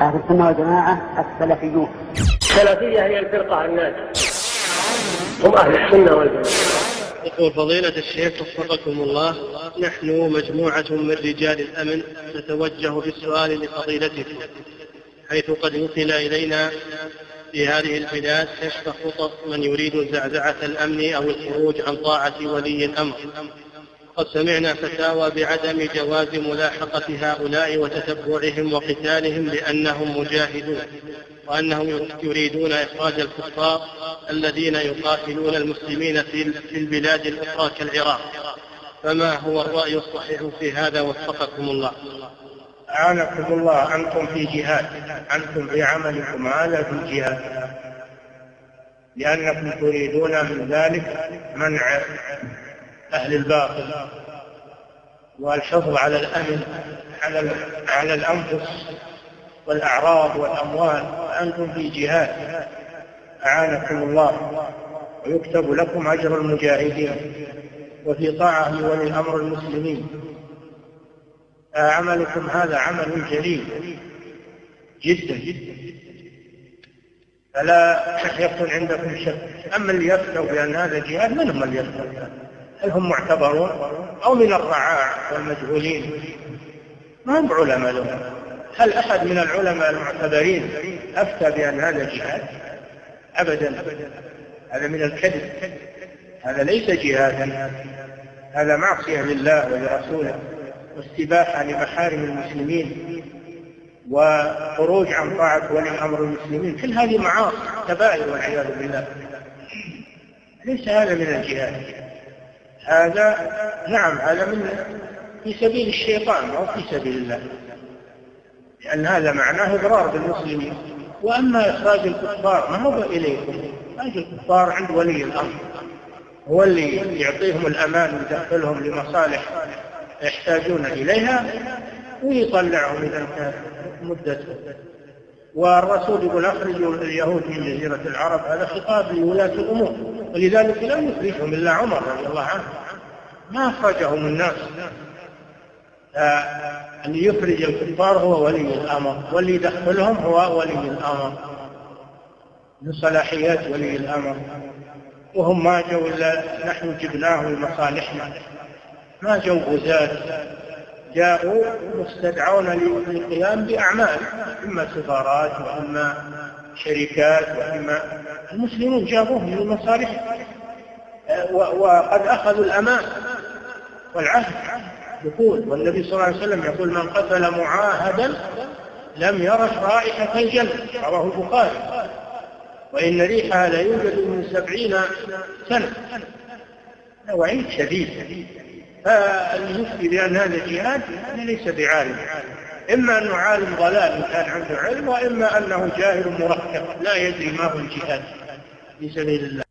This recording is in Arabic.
أهل السنة والجماعة السلفيون. السلفية هي الفرقة الناجية هم أهل السنة والجماعة. يقول فضيلة الشيخ وفقكم الله نحن مجموعة من رجال الأمن نتوجه بالسؤال لفضيلتكم حيث قد وصل إلينا في هذه البلاد كشف خطط من يريد زعزعة الأمن أو الخروج عن طاعة ولي الأمر. قد سمعنا فتاوى بعدم جواز ملاحقة هؤلاء وتتبعهم وقتالهم لأنهم مجاهدون وأنهم يريدون إخراج الكفار الذين يقاتلون المسلمين في البلاد الأخرى كالعراق. فما هو الرأي الصحيح في هذا؟ وفقكم الله. أعانكم الله أنتم في جهاد أنتم في عملكم هذا في جهاد لأنكم تريدون من ذلك منع. أهل الباطل والحفظ على الأمن على على الأنفس والأعراض والأموال. وأنتم في جهاد. أعانكم الله. ويكتب لكم أجر المجاهدين. وفي طاعة لولي الأمر المسلمين. عملكم هذا عمل جليل جدا. فلا يكن عندكم شك. أما اللي يفتوا بأن هذا جهاد من هم اللي يفتوا؟ هل هم معتبرون أو من الرعاع والمجهولين. ما هم علماء لهم؟ هل أحد من العلماء المعتبرين أفتى بأن هذا جهاد؟ أبدا. هذا من الكذب. هذا ليس جهادا. هذا معصية لله ولرسوله واستباحة لمحارم المسلمين وخروج عن طاعة ولي أمر المسلمين. كل هذه معاصي كبائر والعياذ بالله. ليس هذا من الجهاد. هذا نعم هذا من في سبيل الشيطان أو في سبيل الله لأن هذا معناه إضرار بالمسلمين. وأما إخراج الكفار ما هو إليكم؟ إخراج الكفار عند ولي الأمر هو اللي يعطيهم الأمان ويدخلهم لمصالح يحتاجون إليها ويطلعهم إذا كانت مدته. والرسول يقول أخرجوا اليهود من جزيرة العرب هذا خطاب لولاة الأمور. ولذلك لم يخرجهم إلا عمر رضي الله عنه. ما أخرجهم الناس. أن يخرج الكفار هو ولي الأمر. واللي يدخلهم هو ولي الأمر. من صلاحيات ولي الأمر. وهم ما جو إلا نحن جبناه لمصالحنا. ما جو غزاة. جاءوا مستدعون للقيام بأعمال إما سفارات وإما شركات وإما المسلمون جابوهم لمصالح وقد أخذوا الأمان والعهد. يقول والنبي صلى الله عليه وسلم يقول من قتل معاهدا لم يرش رائحة الجنة. رواه البخاري. وإن ريحها لا يوجد من سبعين سنة. وعيد شديد. فاللي يفتي بأن هذا جهاد ليس بعالم. إما أنه عالم ضلال كان عنده علم وإما أنه جاهل مركب لا يدري ما هو الجهاد في سبيل الله.